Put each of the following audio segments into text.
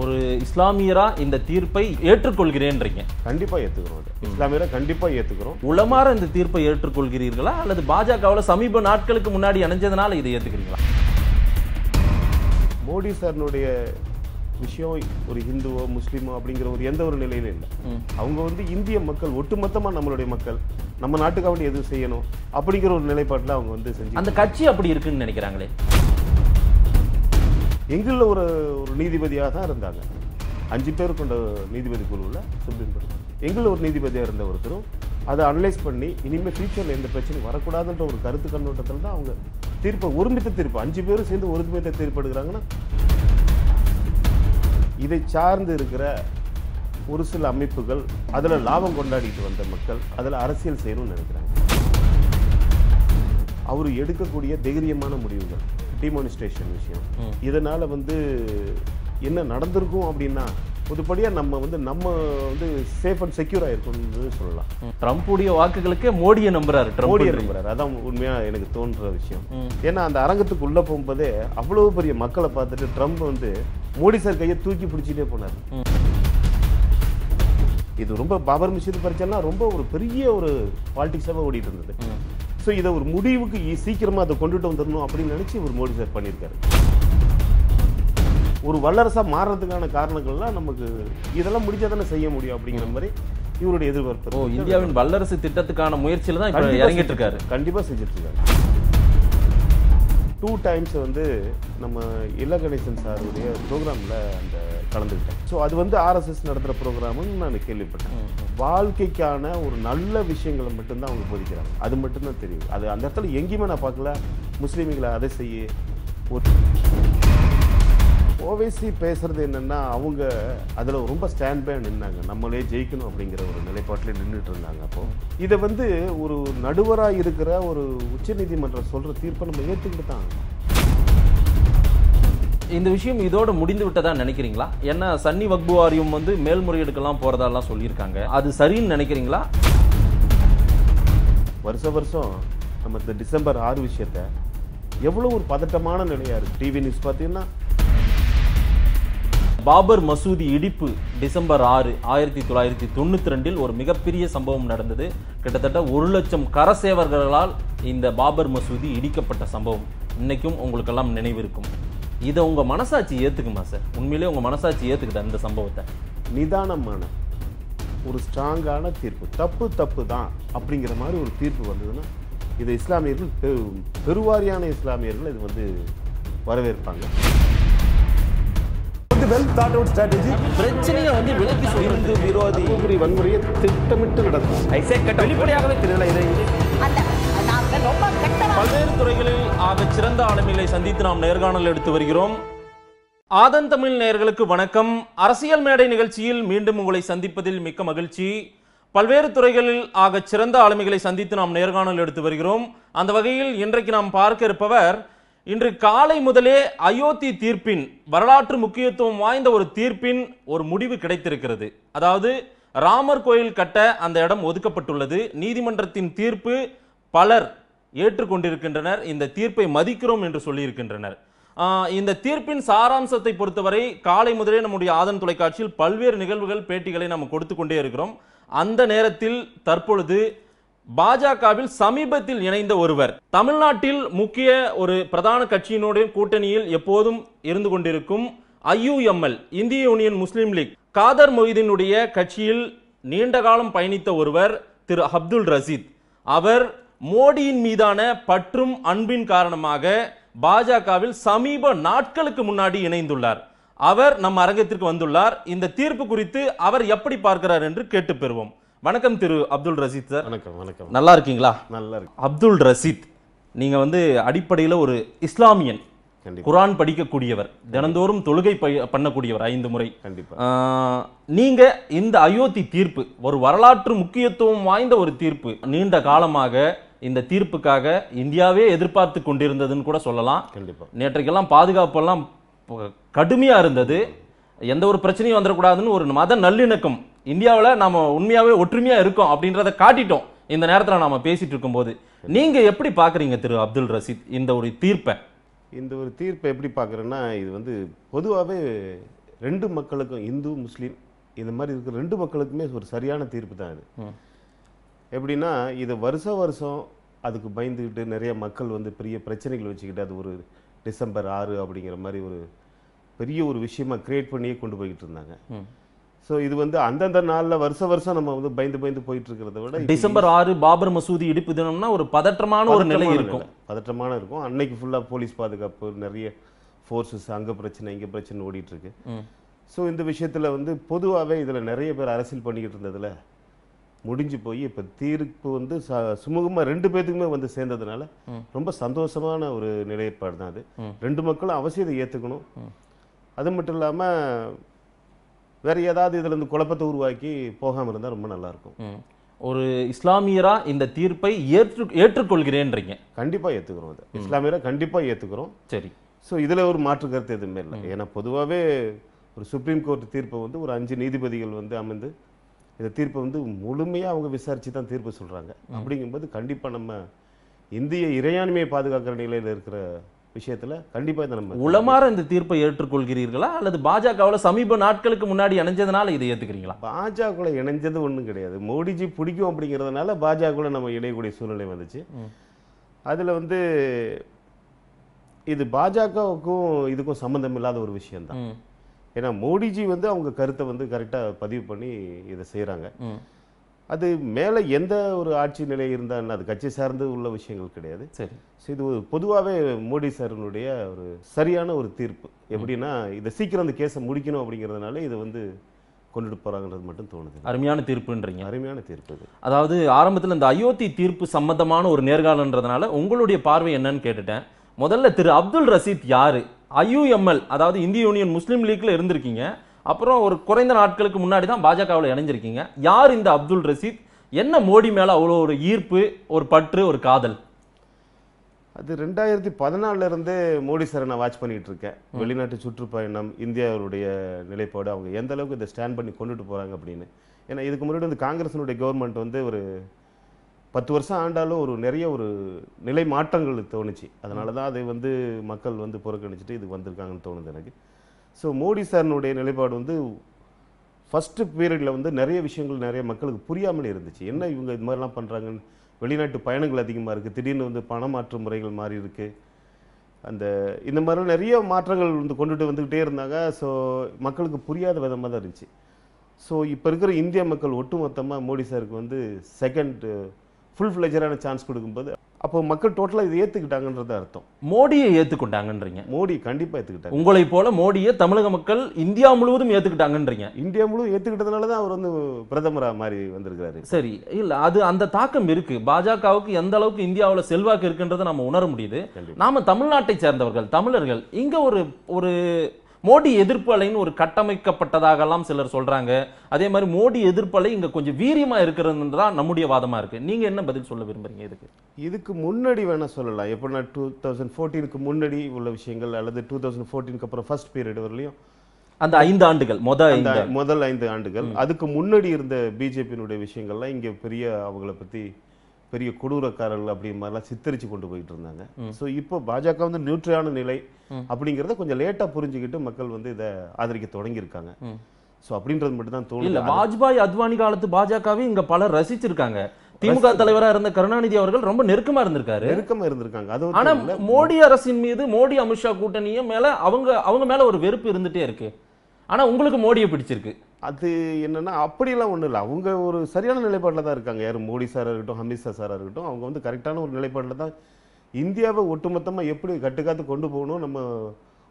ஒரு இஸ்லாமியரா இந்த தீர்ப்பை ஏற்றுக்கொள்கிறேன்றீங்க. கண்டிப்பா ஏத்துக்கிறோம் இஸ்லாமியரை கண்டிப்பா ஏத்துக்கிறோம். உளமாற இந்த தீர்ப்பை ஏற்றுக்கொள்கிறீர்களா? அல்லது பாஜகவுல சமீப நாட்களுக்கு முன்னாடி இணைஞ்சதுனால இதை ஏத்துக்கிறீங்களா? மோடி சார்னுடைய விஷயம் ஒரு ஹிந்துவோ முஸ்லீமோ அப்படிங்கிற ஒரு எந்த ஒரு நிலையில இல்லை. அவங்க வந்து இந்திய மக்கள் ஒட்டுமொத்தமா நம்மளுடைய மக்கள் நம்ம நாட்டுக்காக வேண்டி எதுவும் செய்யணும் அப்படிங்கிற ஒரு நிலைப்பாட்டில் அவங்க வந்து செஞ்சு அந்த கட்சி அப்படி இருக்குன்னு நினைக்கிறாங்களே? எங்களில் ஒரு ஒரு நீதிபதியாக தான் இருந்தாங்க. அஞ்சு பேர் கொண்ட நீதிபதி குழுவில் சுப்ரீம் கோர்ட் எங்களில் ஒரு நீதிபதியாக இருந்த ஒருத்தரும் அதை அனலைஸ் பண்ணி இனிமேல் ஃபியூச்சரில் எந்த பிரச்சனையும் வரக்கூடாதுன்ற ஒரு கருத்து கண்ணோட்டத்தில் தான் அவங்க தீர்ப்பை ஒருமித்த தீர்ப்பு அஞ்சு பேரும் சேர்ந்து ஒருமித்த தீர்ப்பு எடுக்கிறாங்கன்னா இதை சார்ந்து இருக்கிற ஒரு சில அமைப்புகள் அதில் லாபம் கொண்டாடிட்டு வந்த மக்கள் அதில் அரசியல் செய்யணும்னு நினைக்கிறாங்க. அவர் எடுக்கக்கூடிய தைரியமான முடிவுகள். டிமானிஸ்ட்ரேஷன் விஷயம். இதனால வந்து என்ன நடந்திருக்கும் அப்படின்னா பொதுப்படியா நம்ம வந்து நம்ம வந்து சேஃப் அண்ட் செக்யூரா இருக்கணும்னு சொல்லலாம் ட்ரம்ப்புடைய வாக்குகளுக்கே மோடியை நம்புறாரு மோடி ட்ரம்ப் நம்புறாரு அதான் உண்மையா எனக்கு தோன்ற விஷயம். ஏன்னா அந்த அரங்கத்துக்கு உள்ள போகும்போதே அவ்வளவு பெரிய மக்களை பார்த்துட்டு ட்ரம்ப் வந்து மோடி சார் கையை தூக்கி பிடிச்சிட்டே போனார். இது ரொம்ப பாபர் மசீது பரிச்செல்லாம் ரொம்ப ஒரு பெரிய ஒரு பாலிடிக்ஸாக ஓடிட்டு இருந்தது. ஸோ இதை ஒரு முடிவுக்கு ஈ- சீக்கிரமா அதை கொண்டுட்டு வந்துடணும் அப்படின்னு நினைச்சு ஒரு மோடி சார் பண்ணியிருக்காரு. ஒரு வல்லரசா மாறுறதுக்கான காரணங்கள்லாம் நமக்கு இதெல்லாம் முடிஞ்சா தானே செய்ய முடியும் அப்படிங்கிற மாதிரி இவருடைய எதிர்பார்ப்பு. இந்தியாவின் வல்லரசு திட்டத்துக்கான முயற்சியில தான் இறங்கிட்டு இருக்காரு. செஞ்சுட்டு- கண்டிப்பா செஞ்சுட்டு இருக்காரு. டூ டைம்ஸ் வந்து நம்ம இல்ல கணேசன் சாருடைய ப்ரோக்ராம்ல அந்த கலந்துக்கிட்டேன். ஸோ அது வந்து ஆர்எஸ்எஸ் நடத்துகிற ப்ரோக்ராம்னு நான் கேள்விப்பட்டேன். வாழ்க்கைக்கான ஒரு நல்ல விஷயங்களை மட்டும்தான் அவங்க போதிக்கிறாங்க. அது மட்டும்தான் தெரியும் அது அந்த இடத்துல எங்கேயுமே நான் பார்க்கல. முஸ்லீம்களை அதை செய்ய. ஒரு ஓவைசி பேசுறது என்னன்னா அவங்க அதுல ரொம்ப ஸ்டாண்ட் பை நின்னாங்க. நம்மளே ஜெயிக்கணும் அப்படிங்கிற ஒரு நிலைப்பாட்டில் நின்றுட்டு இருந்தாங்க அப்போ. இதை வந்து ஒரு நடுவரா இருக்கிற ஒரு உச்சநீதிமன்றம் சொல்ற தீர்ப்பை நம்ம ஏத்துக்கிட்டு தான். இந்த விஷயம் இதோட முடிந்து விட்டதா நினைக்கிறீங்களா? ஏன்னா சன்னி வக்பு வாரியம் வந்து மேல்முறையீடுக்கெல்லாம் போறதெல்லாம் சொல்லியிருக்காங்க. அது சரின்னு நினைக்கிறீங்களா? வருஷ வருஷம் நம்ம இந்த டிசம்பர் ஆறு விஷயத்த எவ்வளவு ஒரு பதட்டமான நிலையா இருக்கு. டிவி நியூஸ் பார்த்தீங்கன்னா பாபர் மசூதி இடிப்பு டிசம்பர் ஆறு ஆயிரத்தி தொள்ளாயிரத்தி தொண்ணூற்றி ரெண்டில் ஒரு மிகப்பெரிய சம்பவம் நடந்தது. கிட்டத்தட்ட ஒரு லட்சம் கரசேவர்களால் இந்த பாபர் மசூதி இடிக்கப்பட்ட சம்பவம். இன்றைக்கும் உங்களுக்கெல்லாம் நினைவிருக்கும். இதை உங்கள் மனசாட்சி ஏற்றுக்குமா சார்? உண்மையிலேயே உங்கள் மனசாட்சி ஏற்றுக்கிட்ட இந்த சம்பவத்தை. நிதானமான ஒரு ஸ்ட்ராங்கான தீர்ப்பு. தப்பு தப்பு தான் அப்படிங்கிற மாதிரி ஒரு தீர்ப்பு வந்ததுன்னா இது இஸ்லாமியர்கள் பெரு- பெருவாரியான இஸ்லாமியர்கள் இது வந்து வரவேற்பாங்க. Well thought out strategy. பிரச்சனையை வந்து விலக்கி சொல்றது. விரோதி வன்முறை வன்முறையை திட்டமிட்டு நடக்கும். வெளிப்படையாகவே தெரியல இதை. பல்வேறு துறைகளில் ஆக சிறந்த ஆளுமைகளை சந்தித்து நாம் நேர்காணல் எடுத்து வருகிறோம். ஆதன் தமிழ் நேயர்களுக்கு வணக்கம். அரசியல் மேடை நிகழ்ச்சியில் மீண்டும் உங்களை சந்திப்பதில் மிக்க மகிழ்ச்சி. பல்வேறு துறைகளில் ஆக சிறந்த ஆளுமைகளை சந்தித்து நாம் நேர்காணல் எடுத்து வருகிறோம். அந்த வகையில் இன்றைக்கு நாம் பார்க்க இருப்பவர் இன்று காலை முதலே அயோத்தி தீர்ப்பின் வரலாற்று முக்கியத்துவம் வாய்ந்த ஒரு தீர்ப்பின் ஒரு முடிவு கிடைத்திருக்கிறது. அதாவது ராமர் கோயில் கட்ட அந்த இடம் ஒதுக்கப்பட்டுள்ளது. நீதிமன்றத்தின் தீர்ப்பு பலர் ஏற்றுக்கொண்டிருக்கின்றனர். இந்த தீர்ப்பை மதிக்கிறோம் என்று சொல்லியிருக்கின்றனர். இந்த தீர்ப்பின் சாராம்சத்தை பொறுத்தவரை காலை முதலே நம்முடைய ஆதன் தொலைக்காட்சியில் பல்வேறு நிகழ்வுகள் பேட்டிகளை நாம் கொடுத்து கொண்டே இருக்கிறோம். அந்த நேரத்தில் தற்பொழுது பாஜகவில் சமீபத்தில் இணைந்த ஒருவர். தமிழ்நாட்டில் முக்கிய ஒரு பிரதான கட்சியினுடைய கூட்டணியில் எப்போதும் இருந்து கொண்டிருக்கும் ஐயுஎம்எல் இந்திய யூனியன் முஸ்லீம் லீக். காதர் மொய்தீனுடைய கட்சியில் நீண்ட காலம் பயணித்த ஒருவர் திரு அப்துல் ரசீத். அவர் மோடியின் மீதான பற்றும் அன்பின் காரணமாக பாஜகவில் சமீப நாட்களுக்கு முன்னாடி இணைந்துள்ளார். அவர் நம் அரங்கத்திற்கு வந்துள்ளார். இந்த தீர்ப்பு குறித்து அவர் எப்படி பார்க்கிறார் என்று கேட்டு பெறுவோம். வணக்கம் திரு அப்துல் ரசீத் சார். வணக்கம் வணக்கம். நல்லா இருக்கீங்களா? நல்லா இருக்கு. அப்துல் ரசீத் நீங்க வந்து அடிப்படையில் ஒரு இஸ்லாமியன் குரான் படிக்கக்கூடியவர் தினந்தோறும் தொழுகை பண்ணக்கூடியவர் ஐந்து முறை. கண்டிப்பா. ஆஹ், நீங்க இந்த அயோத்தி தீர்ப்பு ஒரு வரலாற்று முக்கியத்துவம் வாய்ந்த ஒரு தீர்ப்பு நீண்ட காலமாக இந்த தீர்ப்புக்காக இந்தியாவே எதிர்பார்த்து கொண்டிருந்ததுன்னு கூட சொல்லலாம். கண்டிப்பா. நேற்றைக்கெல்லாம் பாதுகாப்பெல்லாம் ப- கடுமையா இருந்தது. எந்த ஒரு பிரச்சனையும் வந்துடக்கூடாதுன்னு ஒரு மத நல்லிணக்கம் இந்தியாவில் நாம உண்மையாவே ஒற்றுமையா இருக்கோம் அப்படின்றத காட்டிட்டோம் இந்த நேரத்துல நாம பேசிட்டு இருக்கும்போது நீங்க எப்படி பாக்குறீங்க திரு அப்துல் ரசீத் இந்த ஒரு தீர்ப்பை இந்த ஒரு தீர்ப்பை எப்படி பார்க்குறேன்னா இது வந்து பொதுவாகவே ரெண்டு மக்களுக்கும் இந்து முஸ்லீம் இந்த மாதிரி இருக்கிற ரெண்டு மக்களுக்குமே ஒரு சரியான தீர்ப்பு தான் இது. எப்படின்னா இது வருஷ வருஷம் அதுக்கு பயந்துக்கிட்டு நிறைய மக்கள் வந்து பெரிய பிரச்சனைகள் வச்சுக்கிட்டு அது ஒரு டிசம்பர் ஆறு அப்படிங்கிற மாதிரி ஒரு பெரிய ஒரு விஷயமா கிரியேட் பண்ணியே கொண்டு போய்கிட்டு இருந்தாங்க. ஸோ இது வந்து அந்தந்த நாளில் வருஷ வருஷம் நம்ம வந்து பயந்து பயந்து போயிட்டு இருக்கிறத விட டிசம்பர் ஆறு பாபர் மசூதி இடிப்பு தினம்னா ஒரு பதற்றமான ஒரு நிலை இருக்கும். பதற்றமான இருக்கும். அன்னைக்கு ஃபுல்லாக போலீஸ் பாதுகாப்பு நிறைய ஃபோர்ஸஸ் அங்கே பிரச்சனை இங்கே பிரச்சனை ஓடிட்டு இருக்கு. ஸோ இந்த விஷயத்தில் வந்து பொதுவாகவே இதில் நிறைய பேர் அரசியல் பண்ணிக்கிட்டு இருந்ததுல முடிஞ்சு போய் இப்போ தீர்ப்பு வந்து ச சுமூகமாக ரெண்டு பேத்துக்குமே வந்து சேர்ந்ததுனால ரொம்ப சந்தோஷமான ஒரு நிலைப்பாடு தான் அது. ரெண்டு மக்களும் அவசியம் இதை ஏற்றுக்கணும் அது மட்டும் இல்லாமல் வேற ஏதாவது இதுல இருந்து குழப்பத்தை உருவாக்கி போகாமல் இருந்தால் ரொம்ப நல்லாயிருக்கும். ஒரு இஸ்லாமியரா இந்த தீர்ப்பை ஏற்று ஏற்றுக்கொள்கிறேன்றீங்க. கண்டிப்பாக ஏற்றுக்கிறோம் அதை இஸ்லாமியரை கண்டிப்பாக ஏற்றுக்கிறோம் சரி. ஸோ இதில் ஒரு மாற்று கருத்து எதுவுமே இல்லை. ஏன்னா பொதுவாகவே ஒரு சுப்ரீம் கோர்ட் தீர்ப்பை வந்து ஒரு அஞ்சு நீதிபதிகள் வந்து அமர்ந்து இந்த தீர்ப்பை வந்து முழுமையாக அவங்க விசாரித்து தான் தீர்ப்பு சொல்கிறாங்க அப்படிங்கும்போது கண்டிப்பாக நம்ம இந்திய இறையாண்மையை பாதுகாக்கிற நிலையில் இருக்கிற விஷயத்தில் கண்டிப்பாக இதை நம்ம உளமாற இந்த தீர்ப்பை ஏற்றுக்கொள்கிறீர்களா? அல்லது பாஜகவுல சமீப நாட்களுக்கு முன்னாடி இணைஞ்சதுனால இதை ஏத்துக்கிறீங்களா? பாஜகவில் இணைஞ்சது ஒன்றும் கிடையாது. மோடிஜி பிடிக்கும் அப்படிங்கிறதுனால பாஜகவில் நம்ம இணையக்கூடிய சூழ்நிலை வந்துச்சு. அதில் வந்து இது பாஜகவுக்கும் இதுக்கும் சம்மந்தம் இல்லாத ஒரு விஷயம்தான். ஏன்னா மோடிஜி வந்து அவங்க கருத்தை வந்து கரெக்டாக பதிவு பண்ணி இதை செய்கிறாங்க. அது மேலே எந்த ஒரு ஆட்சி நிலை இருந்தால் அது கட்சி சார்ந்து உள்ள விஷயங்கள் கிடையாது. சரி. ஸோ இது ஒரு பொதுவாகவே மோடி சாரினுடைய ஒரு சரியான ஒரு தீர்ப்பு. எப்படின்னா இதை சீக்கிரம் அந்த கேஸை முடிக்கணும் அப்படிங்கிறதுனால இதை வந்து கொண்டுட்டு போகிறாங்கன்றது மட்டும் தோணுது. அருமையான தீர்ப்புன்றீங்க. அருமையான தீர்ப்பு இது. அதாவது ஆரம்பத்தில் இந்த அயோத்தி தீர்ப்பு சம்பந்தமான ஒரு நேர்காணல்ன்றதுனால உங்களுடைய பார்வை என்னன்னு கேட்டுட்டேன். முதல்ல திரு அப்துல் ரசீத் யாரு? ஐயுஎம்எல் அதாவது இந்திய யூனியன் முஸ்லீம் லீக்ல இருந்திருக்கீங்க. அப்புறம் ஒரு குறைந்த நாட்களுக்கு முன்னாடி தான் பாஜகவில் இணைஞ்சிருக்கீங்க. யார் இந்த அப்துல் ரசீத் என்ன மோடி மேல அவ்வளோ ஒரு ஈர்ப்பு ஒரு பற்று ஒரு காதல்? அது ரெண்டாயிரத்தி பதினாலுல இருந்தே மோடி சாரை நான் வாட்ச் பண்ணிட்டு இருக்கேன். வெளிநாட்டு சுற்றுப்பயணம் இந்தியாவுடைய நிலைப்பாடு அவங்க எந்த அளவுக்கு இதை ஸ்டாண்ட் பண்ணி கொண்டுட்டு போறாங்க அப்படின்னு. ஏன்னா இதுக்கு முன்னாடி வந்து காங்கிரஸினுடைய கவர்மெண்ட் வந்து ஒரு பத்து வருஷம் ஆண்டாலும் ஒரு நிறைய ஒரு நிலை மாற்றங்கள் தோணுச்சு. அதனால தான் அதை வந்து மக்கள் வந்து புறக்கணிச்சிட்டு இது வந்திருக்காங்கன்னு தோணுது எனக்கு. ஸோ மோடி சாரினுடைய நிலைப்பாடு வந்து ஃபஸ்ட்டு பீரியடில் வந்து நிறைய விஷயங்கள் நிறைய மக்களுக்கு புரியாமலே இருந்துச்சு. என்ன இவங்க இது மாதிரிலாம் பண்ணுறாங்கன்னு வெளிநாட்டு பயணங்கள் அதிகமாக இருக்குது திடீர்னு வந்து பண மாற்று முறைகள் மாறி இருக்குது அந்த இந்த மாதிரி நிறைய மாற்றங்கள் வந்து கொண்டுட்டு வந்துக்கிட்டே இருந்தாங்க. ஸோ மக்களுக்கு புரியாத விதமாக தான் இருந்துச்சு. ஸோ இப்போ இருக்கிற இந்திய மக்கள் ஒட்டுமொத்தமாக மோடி சாருக்கு வந்து செகண்ட் ஃபுல் ஃப்ளெஜரான சான்ஸ் கொடுக்கும்போது அப்போ மக்கள் டோட்டலாக இதை ஏற்றுக்கிட்டாங்கன்றது அர்த்தம். மோடியை ஏத்துக்கொண்டாங்கன்றீங்க. மோடி கண்டிப்பாக ஏற்றுக்கிட்டாங்க உங்களை போல மோடியை தமிழக மக்கள் இந்தியா முழுவதும் ஏத்துக்கிட்டாங்கன்றீங்க. இந்தியா முழு ஏற்றுக்கிட்டதுனால தான் அவர் வந்து பிரதமராக மாறி வந்திருக்கிறாரு. சரி இல்ல அது அந்த தாக்கம் இருக்கு. பாஜகவுக்கு எந்த அளவுக்கு இந்தியாவுல செல்வாக்கு இருக்குன்றதை நம்ம உணர முடியுது. நாம தமிழ்நாட்டை சேர்ந்தவர்கள் தமிழர்கள் இங்க ஒரு ஒரு மோடி எதிர்ப்பு அலைன்னு ஒரு கட்டமைக்கப்பட்டதாகலாம் சிலர் சொல்றாங்க. அதே மாதிரி மோடி எதிர்ப்பு அலை இங்க கொஞ்சம் வீரியமா தான் நம்முடைய வாதமா இருக்கு. நீங்க என்ன பதில் சொல்ல விரும்புறீங்க இதுக்கு? இதுக்கு முன்னாடி வேணால் சொல்லலாம். எப்படின்னா டூ தௌசண்ட் ஃபோர்டீனுக்கு முன்னாடி உள்ள விஷயங்கள் அல்லது டூ தௌசண்ட் ஃபோர்டீனுக்கு அப்புறம் ஃபர்ஸ்ட் பீரியட் வரலையும் அந்த ஐந்து ஆண்டுகள் மொத அந்த ஐந்து. முதல் ஐந்து ஆண்டுகள். அதுக்கு முன்னாடி இருந்த பிஜேபியினுடைய விஷயங்கள்லாம் இங்கே பெரிய அவங்கள பற்றி பெரிய கொடூரக்காரர்கள் அப்படி மாதிரிலாம் சித்தரிச்சு கொண்டு போயிட்டு இருந்தாங்க. ஸோ இப்போ பாஜக வந்து நியூட்ரலான நிலை அப்படிங்கிறத கொஞ்சம் லேட்டாக புரிஞ்சுக்கிட்டு மக்கள் வந்து இதை ஆதரிக்க தொடங்கியிருக்காங்க. ஸோ அப்படின்றது மட்டும் தான் இல்ல தோணுது வாஜ்பாய் அத்வானி காலத்து பாஜகவை இங்க பலர் ரசிச்சிருக்காங்க. திமுக தலைவரா இருந்த கருணாநிதி அவர்கள் ரொம்ப நெருக்கமா இருந்திருக்காரு. நெருக்கமா இருந்திருக்காங்க. அது ஆனா இல்ல, மோடி அரசின் மீது மோடி அமித்ஷா கூட்டணியும் மேல அவங்க அவங்க மேல ஒரு வெறுப்பு இருந்துட்டே இருக்கு. ஆனா உங்களுக்கு மோடியை பிடிச்சிருக்கு. அது என்னன்னா அப்படியெல்லாம் ஒன்றும் இல்லை. அவங்க ஒரு சரியான நிலைப்பாட்டில் தான் இருக்காங்க. யார் மோடி சாராக இருக்கட்டும் அமித்ஷா சாராக இருக்கட்டும் அவங்க வந்து கரெக்டான ஒரு நிலைப்பாட்டில் தான் இந்தியாவை ஒட்டுமொத்தமாக எப்படி கட்டுக்காத்து கொண்டு போகணும் நம்ம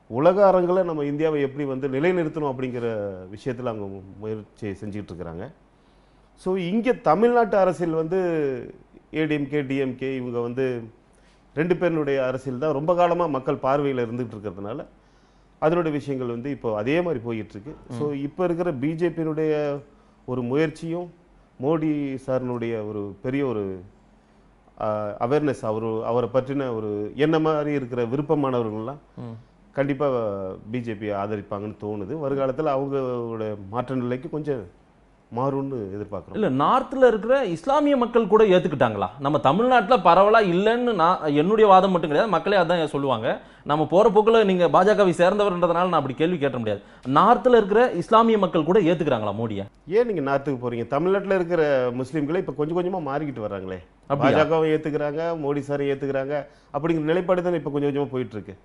உலக அரங்கில் நம்ம இந்தியாவை எப்படி வந்து நிலைநிறுத்தணும் அப்படிங்கிற விஷயத்தில் அவங்க முயற்சி செஞ்சுட்டு இருக்கிறாங்க. ஸோ இங்கே தமிழ்நாட்டு அரசியல் வந்து ஏடிஎம்கே டிஎம்கே இவங்க வந்து ரெண்டு பேருடைய அரசியல் தான். ரொம்ப காலமாக மக்கள் பார்வையில் இருந்துகிட்டு இருக்கிறதுனால அதனுடைய விஷயங்கள் வந்து இப்போ அதே மாதிரி போயிட்டு இருக்கு ஸோ இப்போ இருக்கிற பிஜேபியினுடைய ஒரு முயற்சியும் மோடி சாரினுடைய ஒரு பெரிய ஒரு அவேர்னஸ் அவர் அவரை பற்றின ஒரு என்ன மாதிரி இருக்கிற விருப்பமானவர்கள்லாம் கண்டிப்பாக பிஜேபி ஆதரிப்பாங்கன்னு தோணுது. வருங்காலத்தில் அவங்களோட மாற்ற நிலைக்கு கொஞ்சம் மாறும்னு எதிர்பார்க்குறோம். இல்ல நார்த்ல இருக்கிற இஸ்லாமிய மக்கள் கூட ஏத்துக்கிட்டாங்களா? நம்ம தமிழ்நாட்டுல பரவலா இல்லைன்னு நான் என்னுடைய வாதம் மட்டும் கிடையாது மக்களே அதான் சொல்லுவாங்க. நம்ம போற போக்குல நீங்க பாஜகவை சேர்ந்தவர்ன்றதுனால நான் அப்படி கேள்வி கேட்ட முடியாது. நார்த்ல இருக்கிற இஸ்லாமிய மக்கள் கூட ஏத்துக்கிறாங்களா மோடியை? ஏன் நீங்க நார்த்துக்கு போறீங்க? தமிழ்நாட்டுல இருக்கிற முஸ்லீம்களே இப்ப கொஞ்சம் கொஞ்சமா மாறிக்கிட்டு வர்றாங்களே. அப்படியா? பாஜகவும் ஏத்துக்கிறாங்க மோடி சாரை ஏத்துக்கிறாங்க. அப்படிங்கிற நிலைப்பாடு தானே இப்ப கொஞ்சம் கொஞ்சமா போயிட்டு இருக்கு.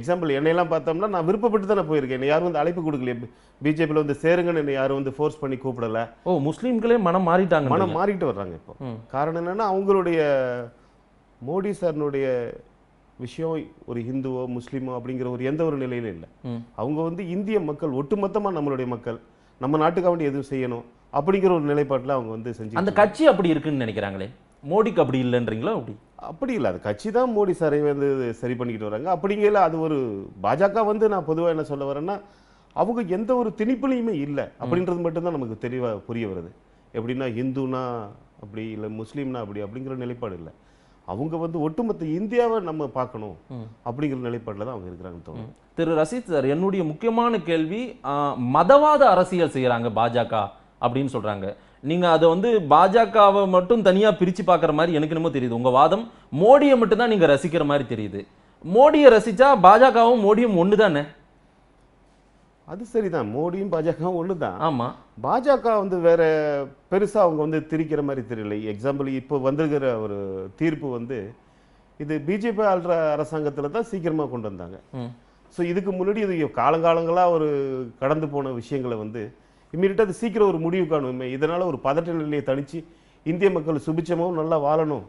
எக்ஸாம்பிள் என்னையெல்லாம் பார்த்தோம்னா நான் விருப்பப்பட்டு தானே போயிருக்கேன். என்னை யாரும் வந்து அழைப்பு கொடுக்கலையே. பிஜேபியில் வந்து சேருங்கன்னு என்னை யாரும் வந்து ஃபோர்ஸ் பண்ணி கூப்பிடல. ஓ முஸ்லீம்களே மனம் மாறிட்டாங்க மனம் மாறிட்டு வர்றாங்க இப்போ. காரணம் என்னன்னா அவங்களுடைய மோடி சார்னுடைய விஷயம் ஒரு ஹிந்துவோ முஸ்லீமோ அப்படிங்கிற ஒரு எந்த ஒரு நிலையிலும் இல்லை. அவங்க வந்து இந்திய மக்கள் ஒட்டுமொத்தமா நம்மளுடைய மக்கள் நம்ம நாட்டுக்காக வேண்டி எதுவும் செய்யணும் அப்படிங்கிற ஒரு நிலைப்பாட்டில் அவங்க வந்து செஞ்சு அந்த கட்சி அப்படி இருக்குன்னு நினைக்கிறாங்களே? மோடிக்கு அப்படி இல்லைன்றீங்களா அப்படி? அப்படி இல்லை. அது கட்சி தான் மோடி சாரை வந்து சரி பண்ணிக்கிட்டு வராங்க. அப்படிங்கல அது ஒரு பாஜக வந்து நான் பொதுவாக என்ன சொல்ல வரேன்னா அவங்க எந்த ஒரு திணிப்புலையுமே இல்லை அப்படின்றது மட்டும்தான் நமக்கு தெளிவாக புரிய வருது. எப்படின்னா இந்துனா அப்படி இல்லை முஸ்லீம்னா அப்படி அப்படிங்கிற நிலைப்பாடு இல்லை. அவங்க வந்து ஒட்டுமொத்த இந்தியாவை நம்ம பார்க்கணும். அப்படிங்கிற நிலைப்பாடில் தான் அவங்க இருக்கிறாங்கன்னு தோணும் திரு ரசித் சார் என்னுடைய முக்கியமான கேள்வி மதவாத அரசியல் செய்யறாங்க பாஜக அப்படின்னு சொல்றாங்க. நீங்க அதை வந்து பாஜகவை மட்டும் தனியா பிரிச்சு பார்க்குற மாதிரி எனக்கு என்னமோ தெரியுது. உங்க வாதம் மோடியை மட்டும் தான் நீங்க ரசிக்கிற மாதிரி தெரியுது. மோடியை ரசிச்சா பாஜகவும் மோடியும் ஒன்று தானே அது சரிதான். மோடியும் பாஜகவும் ஒன்று தான் ஆமா. பாஜக வந்து வேற பெருசா அவங்க வந்து திரிக்கிற மாதிரி தெரியல. எக்ஸாம்பிள் இப்போ வந்திருக்கிற ஒரு தீர்ப்பு வந்து இது பிஜேபி ஆள்ற அரசாங்கத்துல தான் சீக்கிரமா கொண்டு வந்தாங்க. ஸோ இதுக்கு முன்னாடி இது காலங்காலங்களா ஒரு கடந்து போன விஷயங்களை வந்து இம்மீடியட்டாக அது சீக்கிரம் ஒரு முடிவு காணுமே. இதனால ஒரு பதட்ட நிலையை தணிச்சு இந்திய மக்கள் சுபிச்சமாவும் நல்லா வாழணும்.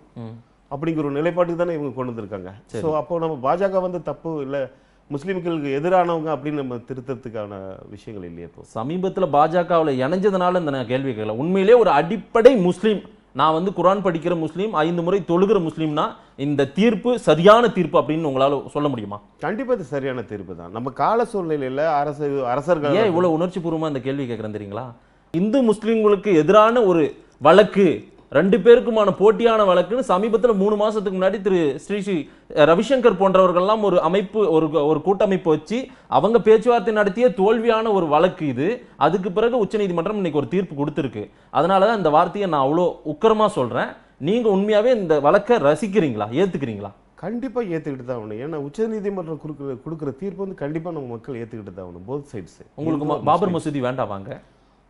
அப்படிங்கிற ஒரு நிலைப்பாட்டுக்கு தானே இவங்க கொண்டு வந்திருக்காங்க. ஸோ அப்போ நம்ம பாஜக வந்து தப்பு இல்லை. முஸ்லீம்களுக்கு எதிரானவங்க அப்படின்னு நம்ம திருத்தத்துக்கான விஷயங்கள் இல்லையே இப்போ சமீபத்துல பாஜகவுல இணைஞ்சதுனால இந்த நான் கேள்வி கேட்கல. உண்மையிலே ஒரு அடிப்படை முஸ்லீம் நான் வந்து குர்ஆன் படிக்கிற முஸ்லீம் ஐந்து முறை தொழுகிற முஸ்லீம்னா இந்த தீர்ப்பு சரியான தீர்ப்பு அப்படின்னு உங்களால சொல்ல முடியுமா? கண்டிப்பா இது சரியான தீர்ப்பு தான். நம்ம கால சூழ்நிலையில அரசு அரசர்கள் ஏன் இவ்வளவு உணர்ச்சி பூர்வமா இந்த கேள்வி கேட்கறேன் தெரியுங்களா? இந்து முஸ்லிம்களுக்கு எதிரான ஒரு வழக்கு ரெண்டு பேருக்குமான போட்டியான வழக்குன்னு சமீபத்துல மூணு மாசத்துக்கு முன்னாடி திரு ஸ்ரீ ஸ்ரீ ரவிசங்கர் போன்றவர்கள்லாம் ஒரு அமைப்பு ஒரு ஒரு கூட்டமைப்பு வச்சு அவங்க பேச்சுவார்த்தை நடத்திய தோல்வியான ஒரு வழக்கு இது. அதுக்கு பிறகு உச்சநீதிமன்றம் இன்னைக்கு ஒரு தீர்ப்பு கொடுத்துருக்கு. அதனால தான் இந்த வார்த்தையை நான் அவ்வளோ உக்கிரமா சொல்றேன். நீங்க உண்மையாவே இந்த வழக்கை ரசிக்கிறீங்களா? ஏத்துக்கிறீங்களா? கண்டிப்பா ஏத்துக்கிட்டு தான் ஆகணும். ஏன்னா உச்சநீதிமன்றம் கொடுக்குற கொடுக்குற தீர்ப்பு வந்து கண்டிப்பா நம்ம மக்கள் ஏத்துக்கிட்டு தான் ஆகணும் போத் சைட்ஸ் உங்களுக்கு பாபர் மசூதி வேண்டாம் வாங்க.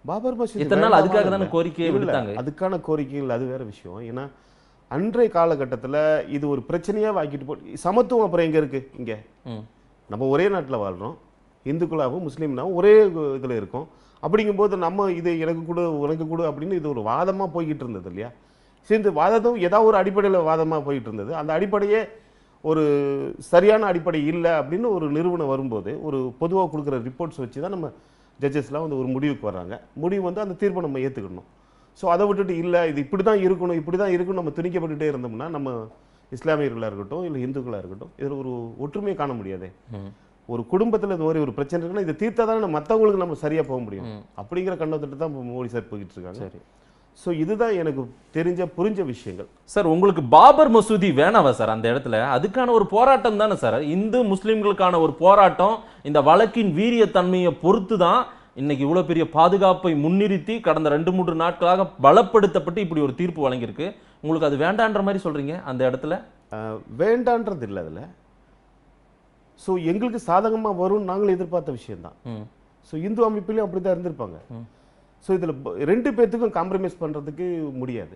பாபர் மசூதி இத்தனை நாள் அதுக்காக தானே. கோரிக்கையை விடுத்தாங்க. அதுக்கான கோரிக்கைகள் அது வேற விஷயம். ஏன்னா அன்றைய காலகட்டத்துல இது ஒரு பிரச்சனையா ஆக்கிட்டு போட்டு சமத்துவம் அப்புறம் எங்க இருக்கு? இங்க. நம்ம ஒரே நாட்டுல வாழ்றோம். இந்துக்களாகவும் முஸ்லீம்னாவும் ஒரே இதுல இருக்கோம். அப்படிங்கும்போது நம்ம இது எனக்கு கொடு உனக்கு கொடு அப்படின்னு இது ஒரு வாதமா போய்கிட்டு இருந்தது இல்லையா? சரி இந்த வாதத்தும் ஏதாவது ஒரு அடிப்படையில வாதமா போயிட்டு இருந்தது. அந்த அடிப்படையே ஒரு சரியான அடிப்படை இல்லை அப்படின்னு ஒரு நிறுவனம் வரும்போது ஒரு பொதுவாக கொடுக்குற ரிப்போர்ட்ஸ் வச்சு தான் நம்ம ஜட்ஜஸ்லாம் வந்து ஒரு முடிவுக்கு வர்றாங்க. முடிவு வந்து அந்த தீர்ப்பை நம்ம ஏற்றுக்கணும் ஸோ அதை விட்டுட்டு இல்லை இது இப்படி தான் இருக்கணும் இப்படி தான் இருக்கணும் நம்ம திணிக்கப்பட்டுட்டே இருந்தோம்னா நம்ம இஸ்லாமியர்களாக இருக்கட்டும் இல்லை இந்துக்களாக இருக்கட்டும் இதில் ஒரு ஒற்றுமையை காண முடியாதே. ஒரு குடும்பத்தில் இந்த மாதிரி ஒரு பிரச்சனை இருக்குன்னா இதை தீர்த்தா தானே மற்றவங்களுக்கு நம்ம சரியாக போக முடியும். அப்படிங்கிற கண்ணோட்டத்தை தான் மோடி சார் போய்கிட்டு இருக்காங்க. சரி. ஸோ இதுதான் எனக்கு தெரிஞ்ச புரிஞ்ச விஷயங்கள். சார் உங்களுக்கு பாபர் மசூதி வேணாவா சார் அந்த இடத்துல? அதுக்கான ஒரு போராட்டம் தானே சார் இந்து முஸ்லிம்களுக்கான ஒரு போராட்டம் இந்த வழக்கின் வீரியத்தன்மையை பொறுத்து தான் இன்னைக்கு இவ்வளவு பெரிய பாதுகாப்பை முன்னிறுத்தி கடந்த ரெண்டு மூன்று நாட்களாக பலப்படுத்தப்பட்டு இப்படி ஒரு தீர்ப்பு வழங்கியிருக்கு. உங்களுக்கு அது வேண்டான்ற மாதிரி சொல்றீங்க அந்த இடத்துல? வேண்டான்றது இல்லை அதில். ஸோ எங்களுக்கு சாதகமாக வரும்னு நாங்களும் எதிர்பார்த்த விஷயம்தான். ஸோ இந்து அமைப்புலையும் அப்படி தான் இருந்திருப்பாங்க ஸோ இதில் ரெண்டு பேர்த்துக்கும் காம்ப்ரமைஸ் பண்ணுறதுக்கு முடியாது.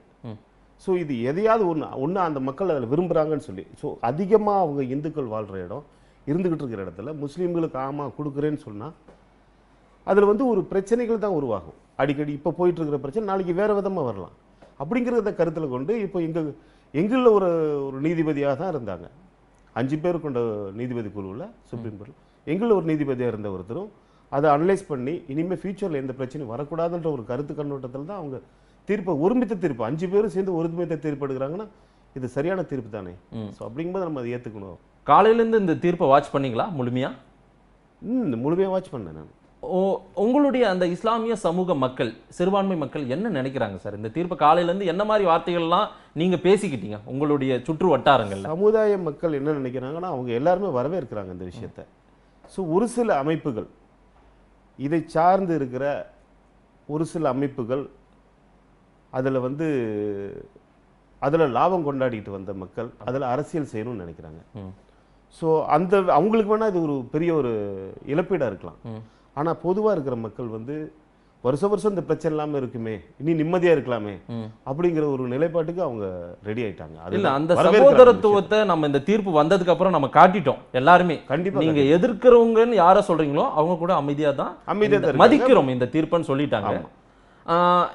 ஸோ இது எதையாவது ஒன்று ஒன்று அந்த மக்கள் அதில் விரும்புகிறாங்கன்னு சொல்லி ஸோ அதிகமாக அவங்க இந்துக்கள் வாழ்கிற இடம் இருந்துக்கிட்டு இருக்கிற இடத்துல முஸ்லீம்களுக்கு ஆமாம் கொடுக்குறேன்னு சொன்னால் அதில் வந்து ஒரு பிரச்சனைகள் தான் உருவாகும். அடிக்கடி இப்போ போயிட்டு இருக்கிற பிரச்சனை நாளைக்கு வேறு விதமாக வரலாம். அப்படிங்கிறத கருத்தில் கொண்டு இப்போ எங்கள் எங்களில் ஒரு ஒரு நீதிபதியாக தான் இருந்தாங்க. அஞ்சு பேர் கொண்ட நீதிபதி குழுவில் சுப்ரீம் கோர்ட்டில் எங்களில் ஒரு நீதிபதியாக இருந்த ஒருத்தரும் அதை அனலைஸ் பண்ணி இனிமேல் ஃபியூச்சரில் எந்த பிரச்சனையும் வரக்கூடாதுன்ற ஒரு கருத்து கண்ணோட்டத்தில் தான் அவங்க தீர்ப்பை ஒருமித்த தீர்ப்பு அஞ்சு பேரும் சேர்ந்து ஒருமித்த தீர்ப்பு எடுக்கிறாங்கன்னா இது சரியான தீர்ப்பு தானே? ஸோ அப்படிங்கும்போது நம்ம அதை ஏற்றுக்கணும் காலையில இருந்து இந்த தீர்ப்பை வாட்ச் பண்ணீங்களா முழுமையா? ம் முழுமையாக வாட்ச் பண்ணேன் நான். உங்களுடைய அந்த இஸ்லாமிய சமூக மக்கள் சிறுபான்மை மக்கள் என்ன நினைக்கிறாங்க சார்? இந்த தீர்ப்பு காலையில இருந்து என்ன மாதிரி வார்த்தைகள்லாம் நீங்க பேசிக்கிட்டீங்க உங்களுடைய சுற்று வட்டாரங்கள்ல? சமுதாய மக்கள் என்ன நினைக்கிறாங்கன்னா அவங்க எல்லாருமே வரவேற்கிறாங்க இந்த விஷயத்தை. ஸோ ஒரு சில அமைப்புகள் இதை சார்ந்து இருக்கிற ஒரு சில அமைப்புகள் அதில் வந்து அதில் லாபம் கொண்டாடிட்டு வந்த மக்கள் அதில் அரசியல் செய்யணும்னு நினைக்கிறாங்க. ஸோ அந்த அவங்களுக்கு வேணா இது ஒரு பெரிய ஒரு இழப்பீடா இருக்கலாம் ம். ஆனா பொதுவா இருக்கிற மக்கள் வந்து வருஷம் வருஷம் இந்த பிரச்சனை இல்லாம இருக்குமே. இனி நிம்மதியா இருக்கலாமே. அப்படிங்கிற ஒரு நிலைப்பாட்டுக்கு அவங்க ரெடி ஆயிட்டாங்க. இல்ல அதுதான் அந்த. சகோதரத்துவத்தை நம்ம இந்த தீர்ப்பு வந்ததுக்கு அப்புறம் நம்ம காட்டிட்டோம் எல்லாருமே. கண்டிப்பா நீங்க எதிர்க்கிறவங்கன்னு யார சொல்றீங்களோ அவங்க கூட அமைதியா தான் அமைதியா இந்த- தான் இருக்காங்க. மதிக்கிறோம் இந்த தீர்ப்புன்னு சொல்லிட்டாங்க.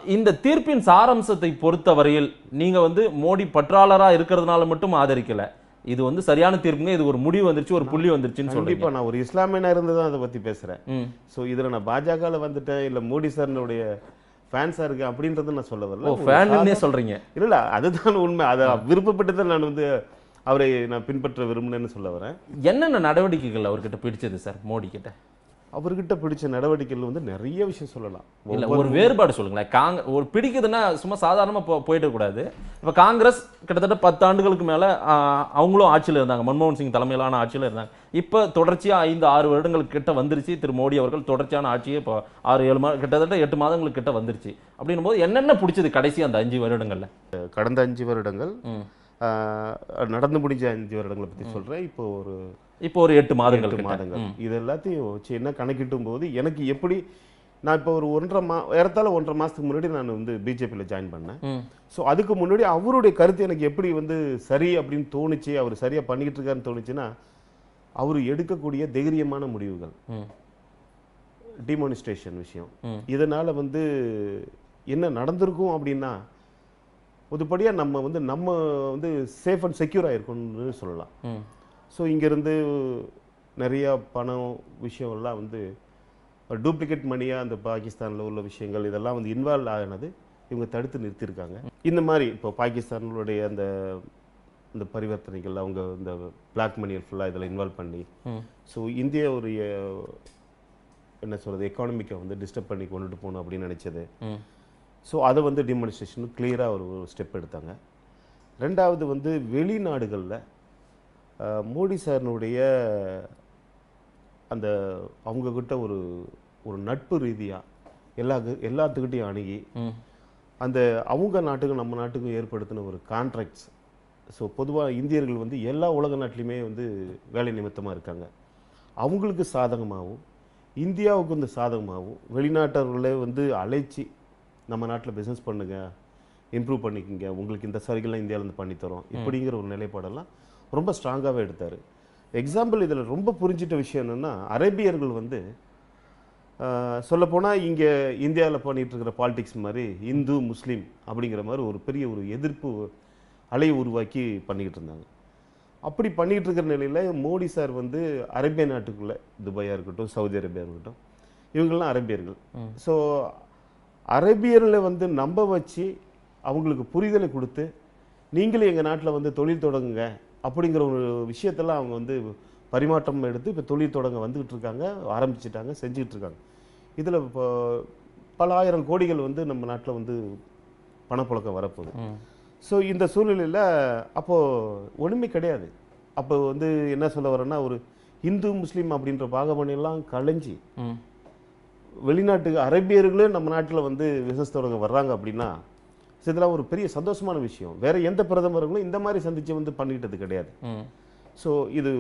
இந்த தீர்ப்பின் சாராம்சத்தை பொறுத்தவரையில் நீங்க வந்து மோடி பற்றாளரா இருக்கிறதுனால மட்டும் ஆதரிக்கல. இது வந்து சரியான தீர்ப்புங்க. இது ஒரு முடிவு வந்துருச்சு ஒரு புள்ளி வந்துருச்சுன்னு சொல்றீங்க. கண்டிப்பா நான் ஒரு இஸ்லாமியனா இருந்து தான் அதை பத்தி பேசுறேன். ம். ஸோ இதுல நான் பாஜகவில் வந்துட்டேன் இல்ல மோடி சார்னுடைய ஃபேன்ஸா இருக்கேன் அப்படின்றத நான் சொல்ல வரல. சொல்றீங்க. இல்ல இல்ல அதுதான் உண்மை. அதை விருப்பப்பட்டு தான் நான் வந்து அவரை நான் பின்பற்ற விரும்பினேன்னு சொல்ல வரேன். என்னென்ன நடவடிக்கைகள் அவர்கிட்ட பிடிச்சது சார் மோடி கிட்ட அவர்கிட்ட பிடிச்ச நடவடிக்கைகள் வந்து நிறைய விஷயம் சொல்லலாம். இல்ல ஒரு வேறுபாடு சொல்லுங்களேன். காங்க ஒரு பிடிக்குதுன்னா சும்மா சாதாரணமா போ போயிட்டு கூடாது. இப்ப காங்கிரஸ் கிட்டத்தட்ட பத்து ஆண்டுகளுக்கு மேல அவங்களும் ஆட்சியில இருந்தாங்க. மன்மோகன் சிங் தலைமையிலான ஆட்சியில இருந்தாங்க. இப்ப தொடர்ச்சியா ஐந்து ஆறு வருடங்களுக்கு கிட்ட வந்துருச்சு. திரு மோடி அவர்கள் தொடர்ச்சியான ஆட்சியே இப்போ ஆறு ஏழு மா கிட்டத்தட்ட எட்டு மாதங்களுக்கு கிட்ட வந்துருச்சு. அப்படின்னும் போது என்னென்ன பிடிச்சது கடைசி அந்த அஞ்சு வருடங்கள்ல? கடந்த அஞ்சு வருடங்கள் நடந்து முடிஞ்ச அஞ்சு வருடங்களை பத்தி சொல்றேன். இப்போ ஒரு இப்போ ஒரு எட்டு மாதங்கள் எட்டு. மாதங்கள். இது எல்லாத்தையும் வச்சு என்ன கணக்கிட்டும் போது எனக்கு எப்படி நான் இப்போ ஒரு ஒன்றரை மா ஏறத்தாழ ஒன்றரை மாசத்துக்கு முன்னாடி நான் வந்து பிஜேபியில் ஜாயின் பண்ணேன். ஸோ அதுக்கு முன்னாடி அவருடைய கருத்து எனக்கு எப்படி வந்து சரி அப்படின்னு தோணுச்சு அவர் சரியா பண்ணிக்கிட்டு இருக்காருன்னு தோணுச்சுன்னா அவர் எடுக்கக்கூடிய தைரியமான முடிவுகள். டிமானிஸ்ட்ரேஷன் விஷயம். இதனால வந்து என்ன நடந்திருக்கும் அப்படின்னா பொதுப்படியா நம்ம வந்து நம்ம வந்து சேஃப் அண்ட் செக்யூர் ஆயிருக்கணும்னு சொல்லலாம். ஸோ இங்கேருந்து நிறைய பணம் விஷயம் எல்லாம் வந்து டூப்ளிகேட் மணியாக அந்த பாகிஸ்தானில் உள்ள விஷயங்கள் இதெல்லாம் வந்து இன்வால்வ் ஆகினது இவங்க தடுத்து நிறுத்தியிருக்காங்க இந்த மாதிரி இப்போ பாகிஸ்தானுடைய அந்த இந்த பரிவர்த்தனைகள் அவங்க இந்த பிளாக் மணியை ஃபுல்லாக இதில் இன்வால்வ் பண்ணி. ஸோ இந்தியாவுடைய என்ன சொல்கிறது எக்கானமிக்கை வந்து டிஸ்டர்ப் பண்ணி கொண்டுட்டு போகணும் அப்படின்னு நினச்சது. ஸோ அதை வந்து டிமானிஸ்ட்ரேஷன் கிளியராக ஒரு ஸ்டெப் எடுத்தாங்க ரெண்டாவது வந்து வெளிநாடுகளில் மோடி சாரினுடைய அந்த அவங்கக்கிட்ட ஒரு ஒரு நட்பு ரீதியாக எல்லா எல்லாத்துக்கிட்டையும் அணுகி. அந்த அவங்க நாட்டுக்கும் நம்ம நாட்டுக்கும் ஏற்படுத்தின ஒரு கான்ட்ராக்ட்ஸ் ஸோ பொதுவாக இந்தியர்கள் வந்து எல்லா உலக நாட்டிலையுமே வந்து வேலை நிமித்தமாக இருக்காங்க. அவங்களுக்கு சாதகமாகவும் இந்தியாவுக்கு வந்து சாதகமாகவும் வெளிநாட்டவர்களே வந்து அழைச்சி நம்ம நாட்டில் பிஸ்னஸ் பண்ணுங்க இம்ப்ரூவ் பண்ணிக்கங்க உங்களுக்கு இந்த சரிகள்லாம் இந்தியாவிலேருந்து பண்ணித்தரோம் இப்படிங்கிற ஒரு நிலைப்பாடெல்லாம் ரொம்ப ஸ்ட்ராங்காகவே எடுத்தார். எக்ஸாம்பிள் இதில் ரொம்ப புரிஞ்சிட்ட விஷயம் என்னென்னா அரேபியர்கள் வந்து சொல்லப்போனால் இங்கே இந்தியாவில் பண்ணிட்டு இருக்கிற பாலிடிக்ஸ் மாதிரி இந்து முஸ்லீம் அப்படிங்கிற மாதிரி ஒரு பெரிய ஒரு எதிர்ப்பு அலையை உருவாக்கி பண்ணிக்கிட்டு இருந்தாங்க. அப்படி பண்ணிக்கிட்டு இருக்கிற நிலையில் மோடி சார் வந்து அரேபிய நாட்டுக்குள்ளே துபாயாக இருக்கட்டும் சவுதி அரேபியா இருக்கட்டும் இவங்கெல்லாம் அரேபியர்கள். ஸோ அரேபியர்களை வந்து நம்ப வச்சு அவங்களுக்கு புரிதலை கொடுத்து நீங்களும் எங்கள் நாட்டில் வந்து தொழில் தொடங்குங்க அப்படிங்கிற ஒரு விஷயத்தெல்லாம் அவங்க வந்து பரிமாற்றம் எடுத்து இப்போ தொழில் தொடங்க வந்துகிட்டு இருக்காங்க ஆரம்பிச்சிட்டாங்க செஞ்சுக்கிட்டு இருக்காங்க இதில் இப்போ பல ஆயிரம் கோடிகள் வந்து நம்ம நாட்டில் வந்து பணப்புழக்கம் வரப்போகுது. ஸோ இந்த சூழ்நிலையில் அப்போது ஒன்றுமே கிடையாது அப்போ வந்து என்ன சொல்ல வரேன்னா ஒரு இந்து முஸ்லீம் அப்படின்ற பாகமணியெல்லாம் களைஞ்சி ம். வெளிநாட்டு அரேபியர்களே நம்ம நாட்டில் வந்து பிசினஸ் தொடங்க வர்றாங்க அப்படின்னா இதெல்லாம் ஒரு பெரிய சந்தோஷமான விஷயம். வேற எந்த பிரதமர்களும் இந்த மாதிரி சந்திச்சு வந்து பண்ணிக்கிட்டது கிடையாது. ஸோ இது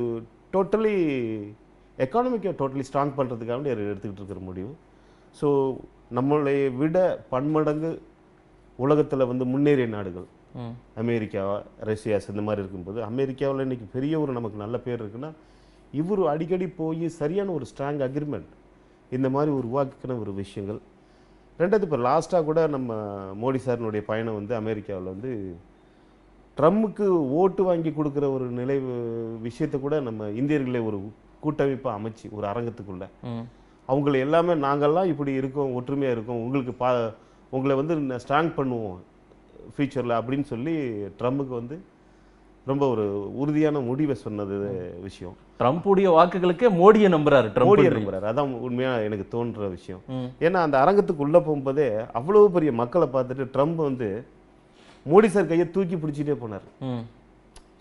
டோட்டலி எக்கானமிக்கை டோட்டலி ஸ்ட்ராங் பண்ணுறதுக்காக எடுத்துக்கிட்டு இருக்கிற முடிவு. ஸோ நம்மளை விட பன்மடங்கு உலகத்தில் வந்து முன்னேறிய நாடுகள். அமெரிக்கா ரஷ்யாஸ் இந்த மாதிரி இருக்கும்போது அமெரிக்காவில் இன்னைக்கு பெரிய ஒரு நமக்கு நல்ல பேர் இருக்குன்னா இவர் அடிக்கடி போய் சரியான ஒரு ஸ்ட்ராங் அக்ரிமெண்ட் இந்த மாதிரி உருவாக்கின ஒரு விஷயங்கள். ரெண்டாவது இப்போ லாஸ்ட்டாக கூட நம்ம மோடி சாரினுடைய பயணம் வந்து அமெரிக்காவில் வந்து ட்ரம்முக்கு ஓட்டு வாங்கி கொடுக்குற ஒரு நிலை விஷயத்தை கூட நம்ம இந்தியர்களே ஒரு கூட்டமைப்பாக அமைச்சு ஒரு அரங்கத்துக்குள்ள. அவங்கள எல்லாமே நாங்கள்லாம் இப்படி இருக்கோம் ஒற்றுமையாக இருக்கோம் உங்களுக்கு பா உங்களை வந்து ஸ்ட்ராங் பண்ணுவோம் ஃபியூச்சரில் அப்படின்னு சொல்லி ட்ரம்ப்புக்கு வந்து ரொம்ப ஒரு உறுதியான முடிவை சொன்னது விஷயம். ட்ரம்ப்புடைய வாக்குகளுக்கே மோடியை நம்புறாரு மோடி ட்ரம்ப் நம்புறாரு. அதான் உண்மையா எனக்கு தோன்ற விஷயம். ஏன்னா அந்த அரங்கத்துக்கு உள்ள போகும்போதே அவ்வளவு பெரிய மக்களை பார்த்துட்டு ட்ரம்ப் வந்து மோடி சார் கையை தூக்கி பிடிச்சிட்டே போனார்.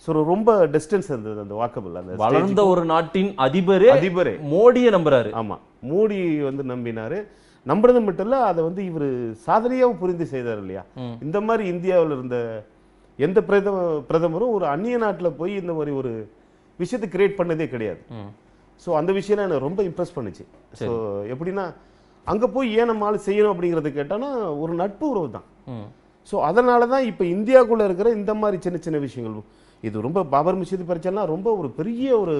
ஸோ ரொம்ப டிஸ்டன்ஸ் இருந்தது அந்த வாக்கபிள் அந்த வளர்ந்த ஒரு நாட்டின் அதிபரே அதிபரே. மோடியை நம்புறாரு. ஆமா. மோடி வந்து நம்பினாரு. நம்புறது மட்டும் இல்ல அதை வந்து இவர் சாதனையாவும் புரிந்து செய்தார் இல்லையா. இந்த மாதிரி இந்தியாவில் இருந்த எந்த பிரதம பிரதமரும் ஒரு அந்நிய நாட்டுல போய் இந்த மாதிரி ஒரு விஷயத்தை கிரியேட் பண்ணதே கிடையாது. ஸோ அந்த விஷயம் எனக்கு ரொம்ப இம்ப்ரெஸ் பண்ணுச்சு ஸோ எப்படின்னா அங்கே போய் ஏன் நம்ம ஆள் செய்யணும் அப்படிங்கிறத கேட்டானா ஒரு நட்பு உறவு தான். ஸோ அதனால தான் இப்போ இந்தியாவுக்குள்ளே இருக்கிற இந்த மாதிரி சின்ன சின்ன விஷயங்கள் இது ரொம்ப பாபர் மசீது பிரச்சனைலாம் ரொம்ப ஒரு பெரிய ஒரு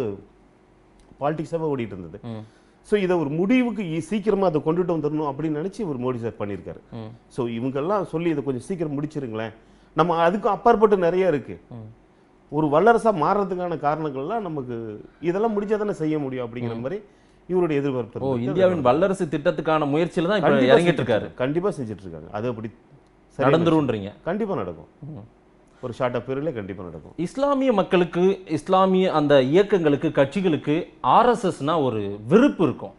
பாலிடிக்ஸாகவே ஓடிட்டு இருந்தது. ஸோ இதை ஒரு முடிவுக்கு ஈ- சீக்கிரமா அதை கொண்டுட்டு வந்துடணும் அப்படின்னு நினச்சி இவர் மோடி சார் பண்ணியிருக்காரு. ஸோ இவங்கெல்லாம் சொல்லி இதை கொஞ்சம் சீக்கிரம் முடிச்சிருங்களேன் நம்ம அதுக்கும் அப்பாற்பட்டு நிறைய இருக்கு. ம். ஒரு வல்லரசா மாறுறதுக்கான காரணங்கள்லாம் நமக்கு இதெல்லாம் முடிஞ்சா தானே செய்ய முடியும் அப்படிங்கிற மாதிரி இவருடைய எதிர்பார்ப்பு ஓ. இந்தியாவின் வல்லரசு திட்டத்துக்கான முயற்சியில தான் இப்ப இறங்கிட்டு இருக்காரு. இருக்காங்க. கண்டிப்பா செஞ்சுட்டு இருக்காங்க அது அப்படி நடந்துருன்றீங்க கண்டிப்பா நடக்கும். ஒரு ஷார்ட் அப் பீரியட்ல கண்டிப்பா நடக்கும். இஸ்லாமிய மக்களுக்கு இஸ்லாமிய அந்த இயக்கங்களுக்கு கட்சிகளுக்கு ஆர்எஸ்எஸ்னா ஒரு வெறுப்பு இருக்கும்.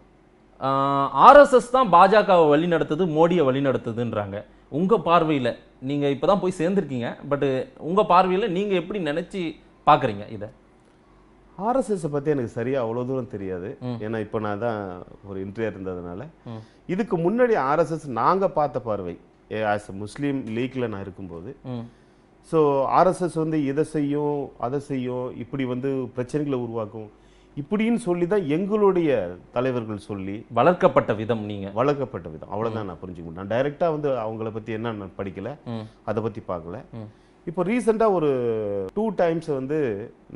ஆர்எஸ்எஸ் தான் பாஜகவை வழி நடத்துது மோடியை வழி நடத்துதுன்றாங்க உங்க பார்வையில நீங்க இப்பதான் போய் சேர்ந்திருக்கீங்க பட் உங்க பார்வையில நீங்க எப்படி நினைச்சு பாக்குறீங்க இதை? ஆர்எஸ்எஸ் பத்தி எனக்கு சரியா அவ்வளவு தூரம் தெரியாது. ஏன்னா இப்போ நான் தான் ஒரு இன்டர்வியூ இருந்ததுனால. இதுக்கு முன்னாடி ஆர்எஸ்எஸ் நாங்க பார்த்த பார்வை ஆஸ் முஸ்லீம் லீக்ல நான் இருக்கும்போது. ஸோ ஆர்எஸ்எஸ் வந்து இதை செய்யும் அதை செய்யும் இப்படி வந்து பிரச்சனைகளை உருவாக்கும். இப்படின்னு சொல்லி தான் எங்களுடைய தலைவர்கள் சொல்லி வளர்க்கப்பட்ட விதம் நீங்க. வளர்க்கப்பட்ட விதம். அவ்வளவுதான் நான் புரிஞ்சுக்க முடியும் நான் டைரெக்டாக வந்து அவங்கள பத்தி என்ன நான் படிக்கல. அதை பத்தி பார்க்கல. இப்போ ரீசெண்டாக ஒரு டூ டைம்ஸ் வந்து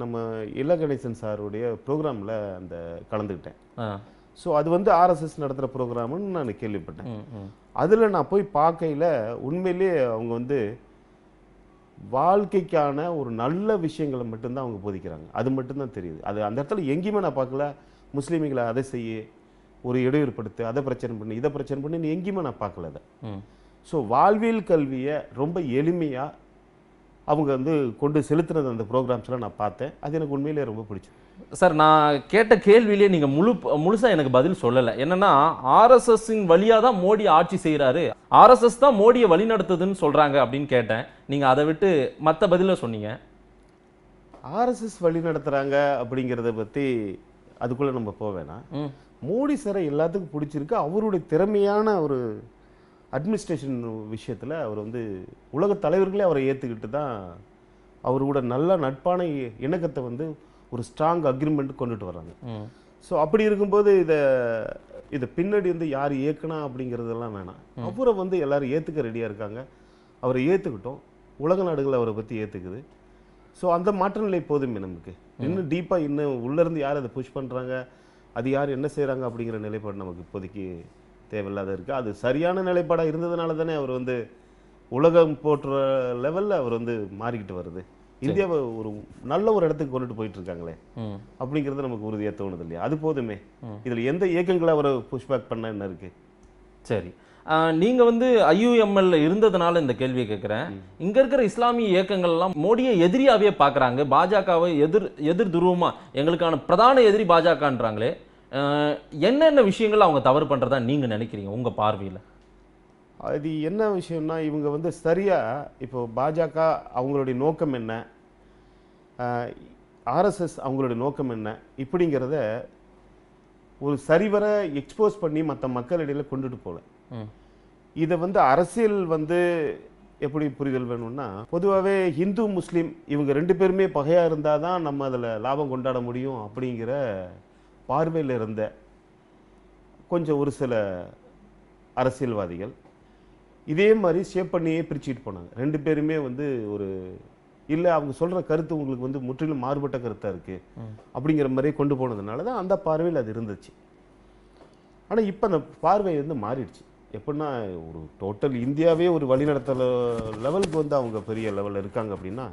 நம்ம இல கணேசன் சாருடைய ப்ரோக்ராமில் அந்த கலந்துக்கிட்டேன். ஸோ அது வந்து ஆர்எஸ்எஸ் நடத்துகிற ப்ரோக்ராம்னு நான் கேள்விப்பட்டேன். அதில் நான் போய் பார்க்கையில உண்மையிலேயே அவங்க வந்து வாழ்க்கைக்கான ஒரு நல்ல விஷயங்களை மட்டும்தான் அவங்க போதிக்கிறாங்க. அது மட்டும்தான் தெரியுது. அது அந்த இடத்துல எங்கேயுமே நான் பார்க்கல. முஸ்லீம்களை அதை செய்ய ஒரு இடையூறுப்படுத்து அதை பிரச்சனை பண்ணி இதை பிரச்சனை பண்ணி எங்கேயுமே நான் பார்க்கல அதை. ஸோ வாழ்வியல் கல்வியை ரொம்ப எளிமையாக அவங்க வந்து கொண்டு செலுத்துனது அந்த ப்ரோக்ராம்ஸ்லாம் நான் பார்த்தேன். அது எனக்கு உண்மையிலேயே ரொம்ப பிடிச்சது சார் நான் கேட்ட கேள்வியிலே நீங்க முழு முழுசா எனக்கு பதில் சொல்லல. என்னன்னா ஆர்எஸ்எஸ்ஸின் வழியா தான் மோடி ஆட்சி செய்றாரு. ஆர்எஸ்எஸ் தான் மோடியை வழி நடத்துதுன்னு சொல்றாங்க அப்படின்னு கேட்டேன். நீங்க அதை விட்டு மத்த பதில சொன்னீங்க. ஆர்எஸ்எஸ் வழி நடத்துகிறாங்க அப்படிங்கிறத பற்றி அதுக்குள்ளே நம்ம ம். மோடி சாரை எல்லாத்துக்கும் பிடிச்சிருக்கு. அவருடைய திறமையான ஒரு அட்மினிஸ்ட்ரேஷன் விஷயத்தில் அவர் வந்து உலக தலைவர்களே அவரை ஏற்றுக்கிட்டு தான் அவர் கூட நல்ல நட்பான இணக்கத்தை வந்து ஒரு ஸ்ட்ராங் அக்ரிமெண்ட் கொண்டுட்டு வராங்க. ஸோ அப்படி இருக்கும்போது இதை இதை பின்னாடி வந்து யார் இயக்குனா அப்படிங்கிறதெல்லாம் வேணாம். அவரை வந்து எல்லாரும் ஏற்றுக்க ரெடியாக இருக்காங்க. அவரை ஏற்றுக்கிட்டோம் உலக நாடுகள் அவரை பற்றி ஏற்றுக்குது ஸோ அந்த மாற்ற நிலை போதுமே நமக்கு. இன்னும் டீப்பாக இன்னும் உள்ளேருந்து யார் அதை புஷ் பண்ணுறாங்க அது யார் என்ன செய்கிறாங்க அப்படிங்கிற நிலைப்பாடு நமக்கு இப்போதைக்கு தேவையில்லாத இருக்குது அது சரியான நிலைப்பாடாக இருந்ததுனால தானே அவர் வந்து உலகம் போற்றுற லெவலில் அவர் வந்து மாறிக்கிட்டு வருது. இந்தியாவை ஒரு நல்ல ஒரு இடத்துக்கு கொண்டுட்டு போயிட்டு இருக்காங்களே. அப்படிங்கிறது நமக்கு உறுதியாக தோணுது இல்லையா அது போதுமே. இதில் எந்த இயக்கங்களை அவரை புஷ்பேக் பண்ண என்ன இருக்கு? சரி. ஆ, நீங்க வந்து ஐயுஎம்எல் இருந்ததுனால இந்த கேள்வியை கேட்குறேன் இங்க இருக்கிற இஸ்லாமிய இயக்கங்கள் எல்லாம் மோடியை எதிரியாவே பார்க்கறாங்க பாஜகவை எதிர் எதிர் துருவமா எங்களுக்கான பிரதான எதிரி பாஜகன்றாங்களே. என்னென்ன விஷயங்கள் அவங்க தவறு பண்றதா நீங்க நினைக்கிறீங்க உங்க பார்வையில? அது என்ன விஷயம்னா இவங்க வந்து சரியா இப்போ பாஜக அவங்களுடைய நோக்கம் என்ன? ஆர்எஸ்எஸ் அவங்களுடைய நோக்கம் என்ன? இப்படிங்கிறத ஒரு சரிவர எக்ஸ்போஸ் பண்ணி மற்ற மக்களிடையில கொண்டுட்டு போகல. இதை வந்து அரசியல் வந்து எப்படி புரிதல் வேணும்னா பொதுவாகவே இந்து முஸ்லீம் இவங்க ரெண்டு பேருமே பகையாக இருந்தால் தான் நம்ம அதில் லாபம் கொண்டாட முடியும் அப்படிங்கிற பார்வையில் இருந்த கொஞ்சம் ஒரு சில அரசியல்வாதிகள். இதே மாதிரி ஷேப் பண்ணியே பிரிச்சுட்டு போனாங்க. ரெண்டு பேருமே வந்து ஒரு இல்லை அவங்க சொல்கிற கருத்து உங்களுக்கு வந்து முற்றிலும் மாறுபட்ட கருத்தாக இருக்குது அப்படிங்கிற மாதிரி கொண்டு போனதுனால தான் அந்த பார்வையில் அது இருந்துச்சு. ஆனால் இப்போ அந்த பார்வை வந்து மாறிடுச்சு. எப்படின்னா ஒரு டோட்டல் இந்தியாவே ஒரு வழிநடத்தல லெவலுக்கு வந்து அவங்க பெரிய லெவலில் இருக்காங்க அப்படின்னா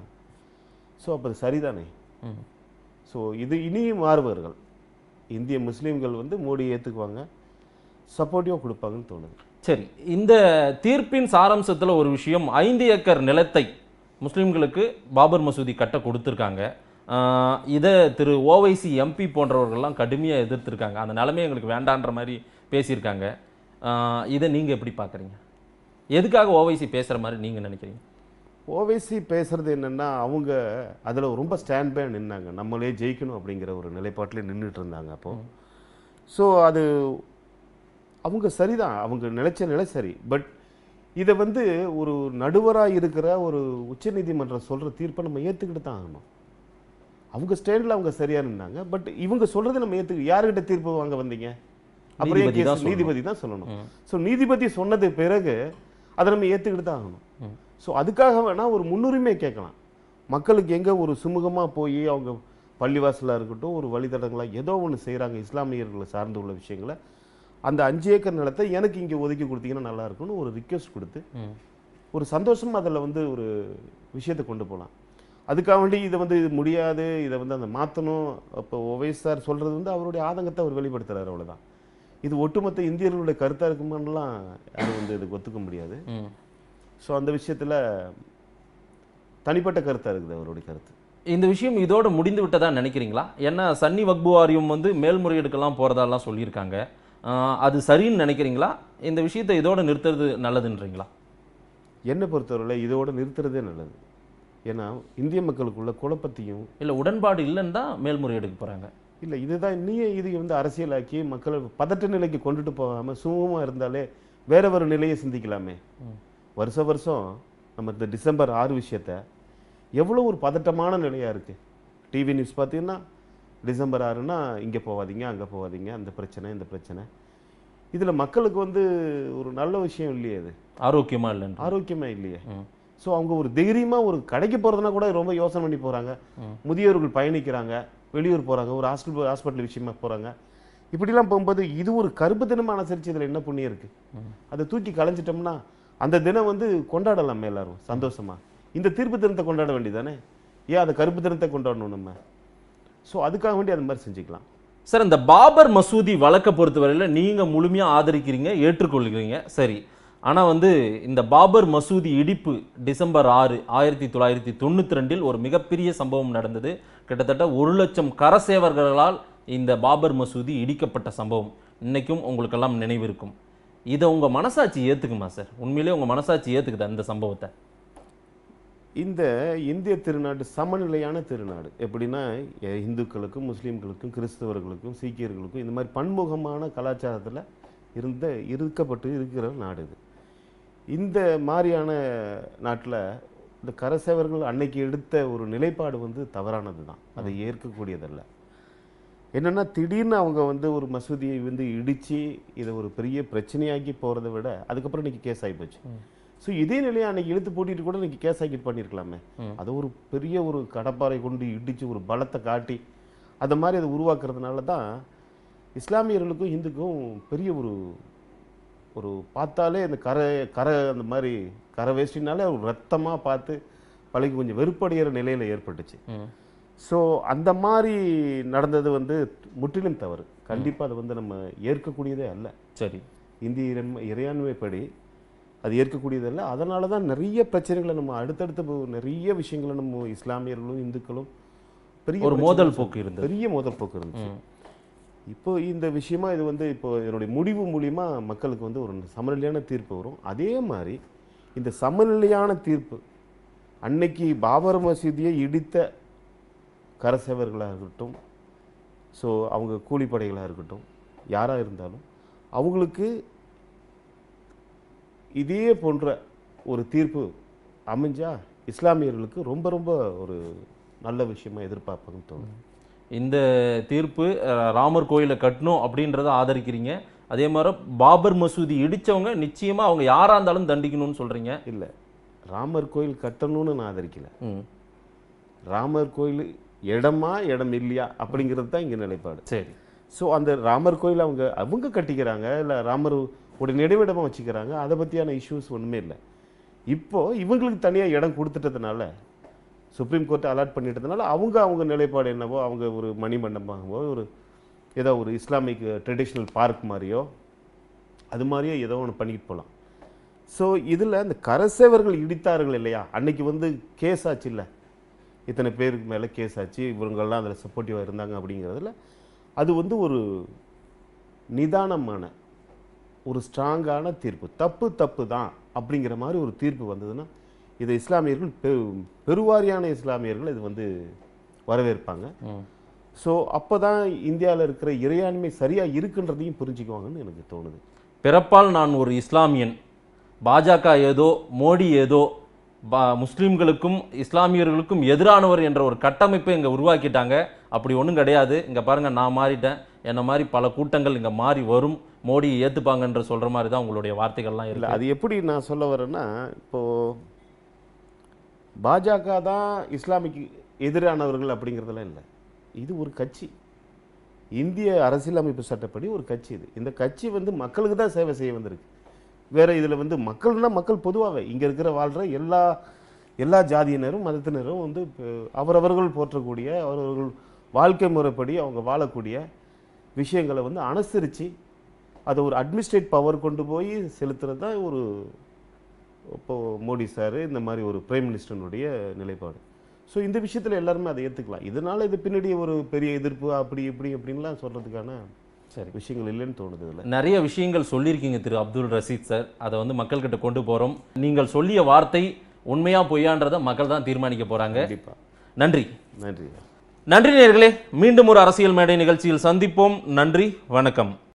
ஸோ அப்போ அது சரிதானே. ஸோ இது இனியும் மாறுவார்கள் இந்திய முஸ்லீம்கள் வந்து மோடியை ஏற்றுக்குவாங்க சப்போர்ட்டிவாக கொடுப்பாங்கன்னு தோணுது. சரி இந்த தீர்ப்பின் சாராம்சத்துல ஒரு விஷயம் ஐந்து ஏக்கர் நிலத்தை முஸ்லிம்களுக்கு பாபர் மசூதி கட்ட கொடுத்துருக்காங்க. இதை திரு ஓவைசி எம்பி போன்றவர்கள்லாம் கடுமையாக எதிர்த்திருக்காங்க. அந்த நிலைமை எங்களுக்கு வேண்டான்ற மாதிரி பேசியிருக்காங்க. இதை நீங்க எப்படி பார்க்குறீங்க? எதுக்காக ஓவைசி பேசுற மாதிரி நீங்க நினைக்கிறீங்க? ஓவைசி பேசுறது என்னன்னா அவங்க அதில் ரொம்ப ஸ்டாண்ட் பை நின்னாங்க. நம்மளே ஜெயிக்கணும் அப்படிங்கிற ஒரு நிலைப்பாட்டில் நின்றுட்டு இருந்தாங்க அப்போ. ஸோ அது அவங்க சரிதான். அவங்க நிலைச்ச நிலை சரி. பட் இதை வந்து ஒரு நடுவராக இருக்கிற ஒரு உச்சநீதிமன்றம் சொல்கிற தீர்ப்பை நம்ம ஏற்றுக்கிட்டு தான் ஆகணும். அவங்க ஸ்டேண்டில் அவங்க சரியா இருந்தாங்க பட் இவங்க சொல்றது நம்ம ஏத்துக்கு யாருக்கிட்ட தீர்ப்பு வாங்க வந்தீங்க? அப்புறம் நீதிபதி தான்? சொல்லணும். ஸோ நீதிபதி சொன்னது பிறகு அதை நம்ம ஏத்துக்கிட்டு தான் ஆகணும். ஸோ அதுக்காக வேணா ஒரு முன்னுரிமை கேட்கலாம். மக்களுக்கு எங்க ஒரு சுமூகமா போய் அவங்க பள்ளிவாசலா இருக்கட்டும் ஒரு வழித்தடங்களா ஏதோ ஒன்று செய்றாங்க இஸ்லாமியர்களை சார்ந்து உள்ள விஷயங்களை. அந்த அஞ்சு ஏக்கர் நிலத்தை எனக்கு இங்க ஒதுக்கி கொடுத்தீங்கன்னா நல்லா இருக்கும்னு ஒரு ரிக்வெஸ்ட் கொடுத்து. ஒரு சந்தோஷமா அதில் வந்து ஒரு விஷயத்தை கொண்டு போகலாம் அதுக்காக வேண்டி இதை வந்து இது முடியாது இதை வந்து அந்த மாற்றணும் அப்போ ஒவைஸ் சார் சொல்றது வந்து அவருடைய ஆதங்கத்தை அவர் வெளிப்படுத்துறாரு அவ்வளவுதான். இது ஒட்டுமொத்த இந்தியர்களுடைய கருத்தாக இருக்குமான்லாம் யாரும் வந்து இதுக்கு ஒத்துக்க முடியாது. ஸோ அந்த விஷயத்துல தனிப்பட்ட கருத்தா இருக்குது அவருடைய கருத்து. இந்த விஷயம் இதோட முடிந்து விட்டதா நினைக்கிறீங்களா? ஏன்னா சன்னி வக்பு வாரியம் வந்து மேல்முறையீடுக்கெல்லாம் போறதாலாம் சொல்லியிருக்காங்க. அது சரின்னு நினைக்கிறீங்களா? இந்த விஷயத்தை இதோட நிறுத்துறது நல்லதுன்றீங்களா? என்னை பொறுத்தவரையில் இதோட நிறுத்துறதே நல்லது. ஏன்னா இந்திய மக்களுக்குள்ள குழப்பத்தையும் இல்ல உடன்பாடு இல்லைன்னு தான் மேல்முறையீடுக்கு போறாங்க. இல்லை இதுதான் நீயே இது வந்து அரசியலாக்கி மக்களை பதட்ட நிலைக்கு கொண்டுட்டு போகாம சுமூகமா இருந்தாலே வேற ஒரு நிலையை சிந்திக்கலாமே. வருஷ வருஷம் நம்ம இந்த டிசம்பர் ஆறு விஷயத்த எவ்வளோ ஒரு பதட்டமான நிலையா இருக்கு. டிவி நியூஸ் பார்த்தீங்கன்னா டிசம்பர் ஆறுனா இங்கே போகாதீங்க அங்கே போகாதீங்க அந்த பிரச்சனை இந்த பிரச்சனை. இதுல மக்களுக்கு வந்து ஒரு நல்ல விஷயம் இல்லையே அது ஆரோக்கியமா இல்லைன்னு ஆரோக்கியமா இல்லையே. ஸோ அவங்க ஒரு தைரியமா ஒரு கடைக்கு போறதுனா கூட ரொம்ப யோசனை பண்ணி போறாங்க. முதியோர்கள் பயணிக்கிறாங்க வெளியூர் போறாங்க ஒரு ஹாஸ்பிட்டல் ஹாஸ்பிட்டல் விஷயமா போறாங்க. இப்படிலாம் போகும்போது இது ஒரு கருப்பு தினமா அனுசரிச்சு இதுல என்ன புண்ணியம் இருக்கு? அதை தூக்கி களைஞ்சிட்டோம்னா அந்த தினம் வந்து கொண்டாடலாம் எல்லாரும் சந்தோஷமா. இந்த தீர்ப்பு தினத்தை கொண்டாட வேண்டியதானே ஏன் அந்த கருப்பு தினத்தை கொண்டாடணும் நம்ம? ஸோ அதுக்காக வேண்டி அது மாதிரி செஞ்சுக்கலாம். சார் இந்த பாபர் மசூதி வழக்கை பொறுத்தவரையில் நீங்கள் முழுமையாக ஆதரிக்கிறீங்க ஏற்றுக்கொள்கிறீங்க சரி. ஆனால் வந்து இந்த பாபர் மசூதி இடிப்பு டிசம்பர் ஆறு ஆயிரத்தி தொள்ளாயிரத்தி தொண்ணூற்றி ரெண்டில் ஒரு மிகப்பெரிய சம்பவம் நடந்தது. கிட்டத்தட்ட ஒரு லட்சம் கரசேவர்களால் இந்த பாபர் மசூதி இடிக்கப்பட்ட சம்பவம். இன்றைக்கும் உங்களுக்கெல்லாம் நினைவு இருக்கும். இதை உங்கள் மனசாட்சி ஏற்றுக்குமா சார் உண்மையிலேயே உங்கள் மனசாட்சி ஏற்றுக்குதா இந்த சம்பவத்தை? இந்த இந்திய திருநாடு சமநிலையான திருநாடு. எப்படின்னா இந்துக்களுக்கும் முஸ்லீம்களுக்கும் கிறிஸ்தவர்களுக்கும் சீக்கியர்களுக்கும் இந்த மாதிரி பன்முகமான கலாச்சாரத்தில் இருந்த இருக்கப்பட்டு இருக்கிற நாடு இது. இந்த மாதிரியான நாட்டில் இந்த கரசேவர்கள் அன்னைக்கு எடுத்த ஒரு நிலைப்பாடு வந்து தவறானது தான். அதை ஏற்கக்கூடியதல்ல. என்னன்னா திடீர்னு அவங்க வந்து ஒரு மசூதியை வந்து இடிச்சு இதை ஒரு பெரிய பிரச்சனையாக்கி போறதை விட அதுக்கப்புறம் இன்னைக்கு கேஸ் ஆகி போச்சு. ஸோ இதே நிலையை அன்னைக்கு இழுத்து போட்டிட்டு கூட இன்னைக்கு கேஸ் ஆக்கி பண்ணியிருக்கலாமே அதை ஒரு பெரிய ஒரு கடப்பாறை கொண்டு இடிச்சு ஒரு பலத்தை காட்டி அந்த மாதிரி அதை உருவாக்குறதுனால தான் இஸ்லாமியர்களுக்கும் இந்துக்கும் பெரிய ஒரு ஒரு பார்த்தாலே இந்த கரை கரை அந்த மாதிரி கரை வேஷ்டினாலே ஒரு ரத்தமா பார்த்து பழகி கொஞ்சம் வெறுப்படைகிற நிலையில ஏற்பட்டுச்சு. ஸோ அந்த மாதிரி நடந்தது வந்து முற்றிலும் தவறு. கண்டிப்பா அது வந்து நம்ம ஏற்கக்கூடியதே அல்ல. சரி. இந்திய இறையாண்மைப்படி அது ஏற்கக்கூடியது அல்ல அதனால தான் நிறைய பிரச்சனைகளை நம்ம அடுத்தடுத்த நிறைய விஷயங்களை நம்ம இஸ்லாமியர்களும் இந்துக்களும் பெரிய ஒரு மோதல் போக்கு இருந்தது. பெரிய மோதல் போக்கு இருந்துச்சு. இப்போ இந்த விஷயமா இது வந்து இப்போ இதனுடைய முடிவு மூலியமா மக்களுக்கு வந்து ஒரு சமநிலையான தீர்ப்பு வரும். அதே மாதிரி இந்த சமநிலையான தீர்ப்பு அன்னைக்கு பாபர் மசூதியை இடித்த கரசேவர்களாக இருக்கட்டும் ஸோ அவங்க கூலிப்படைகளாக இருக்கட்டும் யாராக இருந்தாலும் அவங்களுக்கு இதே போன்ற ஒரு தீர்ப்பு அமைஞ்சா இஸ்லாமியர்களுக்கு ரொம்ப ரொம்ப ஒரு நல்ல விஷயமா எதிர்பார்ப்பாங்கன்னு தோணுது இந்த தீர்ப்பு ராமர் கோயிலை கட்டணும் அப்படின்றத ஆதரிக்கிறீங்க. அதே மாதிரி பாபர் மசூதி இடிச்சவங்க நிச்சயமா அவங்க யாரா இருந்தாலும் தண்டிக்கணும்னு சொல்றீங்க. இல்லை. ராமர் கோயில் கட்டணும்னு நான் ஆதரிக்கல. ராமர் கோயில் இடமா இடம் இல்லையா அப்படிங்கிறது தான் இங்கே நிலைப்பாடு. சரி. ஸோ அந்த ராமர் கோயில் அவங்க அவங்க கட்டிக்கிறாங்க இல்லை ராமர் ஒரு நெடுவிடமாக வச்சுக்கிறாங்க. அதை பற்றியான இஷ்யூஸ் ஒன்றுமே இல்லை. இப்போது இவங்களுக்கு தனியாக இடம் கொடுத்துட்டதுனால சுப்ரீம் கோர்ட் அலாட் பண்ணிட்டதுனால அவங்க அவங்க நிலைப்பாடு என்னவோ அவங்க ஒரு மணி மண்டபமாகவோ ஒரு ஏதோ ஒரு இஸ்லாமிக் ட்ரெடிஷ்னல் பார்க் மாதிரியோ அது மாதிரியோ ஏதோ ஒன்று பண்ணிட்டு போகலாம் ஸோ இதில் இந்த கரசேவர்கள் இடித்தார்கள் இல்லையா? அன்னைக்கு வந்து கேஸ் ஆச்சு இல்லை. இத்தனை பேருக்கு மேலே கேஸ் ஆச்சு. இவங்கெல்லாம் அதில் சப்போர்ட்டிவாக இருந்தாங்க அப்படிங்கிறதுல அது வந்து ஒரு நிதானமான ஒரு ஸ்ட்ராங்கான தீர்ப்பு. தப்பு தப்பு தான் அப்படிங்கிற மாதிரி ஒரு தீர்ப்பு வந்ததுன்னா இதை இஸ்லாமியர்கள் பெ பெருவாரியான இஸ்லாமியர்கள் இது வந்து வரவேற்பாங்க. ஸோ அப்போ தான் இந்தியாவில் இருக்கிற இறையாண்மை சரியாக இருக்குன்றதையும் புரிஞ்சுக்குவாங்கன்னு எனக்கு தோணுது. பிறப்பால் நான் ஒரு இஸ்லாமியன். பாஜக ஏதோ மோடி ஏதோ பா- முஸ்லிம்களுக்கும் இஸ்லாமியர்களுக்கும் எதிரானவர் என்ற ஒரு கட்டமைப்பை இங்க உருவாக்கிட்டாங்க. அப்படி ஒண்ணும் கிடையாது. இங்க பாருங்க நான் மாறிட்டேன். என்ன மாதிரி பல கூட்டங்கள் இங்க மாறி வரும். மோடியை ஏத்துப்பாங்கன்ற சொல்ற மாதிரி தான் உங்களுடைய வார்த்தைகள்லாம் இல்லை அது எப்படி நான் சொல்ல வரேன்னா இப்போ பாஜக தான் இஸ்லாமிக்கு எதிரானவர்கள் அப்படிங்கிறதெல்லாம் இல்லை. இது ஒரு கட்சி. இந்திய அரசியலமைப்பு சட்டப்படி ஒரு கட்சி இது. இந்த கட்சி வந்து மக்களுக்கு தான் சேவை செய்ய வந்திருக்கு. வேற இதில் வந்து மக்கள்னா மக்கள் பொதுவாகவே இங்கே இருக்கிற வாழ்கிற எல்லா எல்லா ஜாதியினரும் மதத்தினரும் வந்து இப்போ அவரவர்கள் போற்றக்கூடிய அவரவர்கள் வாழ்க்கை முறைப்படி அவங்க வாழக்கூடிய விஷயங்களை வந்து அனுசரித்து அதை ஒரு அட்மினிஸ்ட்ரேட் பவர் கொண்டு போய் செலுத்துறது தான் ஒரு இப்போ மோடி சார் இந்த மாதிரி ஒரு பிரைம் மினிஸ்டருடைய நிலைப்பாடு. ஸோ இந்த விஷயத்தில் எல்லாருமே அதை ஏற்றுக்கலாம் இதனால இது பின்னாடி ஒரு பெரிய எதிர்ப்பு அப்படி இப்படி அப்படின்லாம் சொல்கிறதுக்கான சரி. விஷயங்கள் இல்லைன்னு தோணுது இதில். நிறைய விஷயங்கள் சொல்லியிருக்கீங்க திரு அப்துல் ரஷீத் சார் அதை வந்து மக்கள்கிட்ட கொண்டு போறோம். நீங்கள் சொல்லிய வார்த்தை உண்மையா பொய்யான்றதை மக்கள் தான் தீர்மானிக்க போறாங்க. கண்டிப்பாக நன்றி. நன்றி. நன்றி நேர்களே. மீண்டும் ஒரு அரசியல் மேடை நிகழ்ச்சியில் சந்திப்போம். நன்றி. வணக்கம்.